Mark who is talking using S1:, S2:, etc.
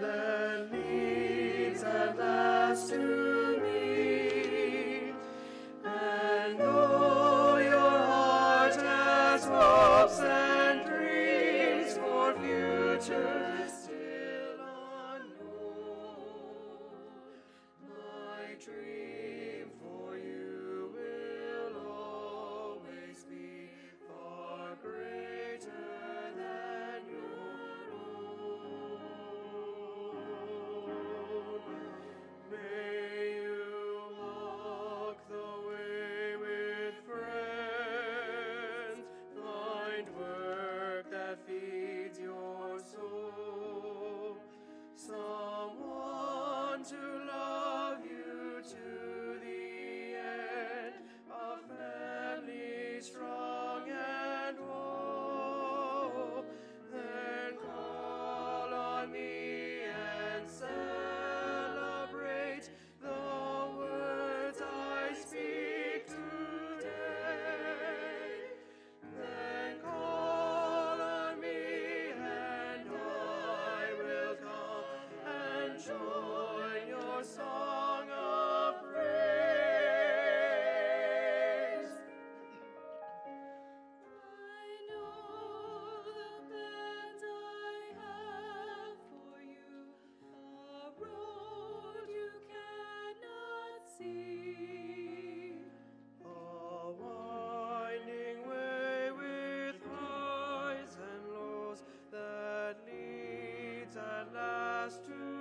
S1: The leads at last to me. And though your heart has hopes and dreams for future still unknown, my. us to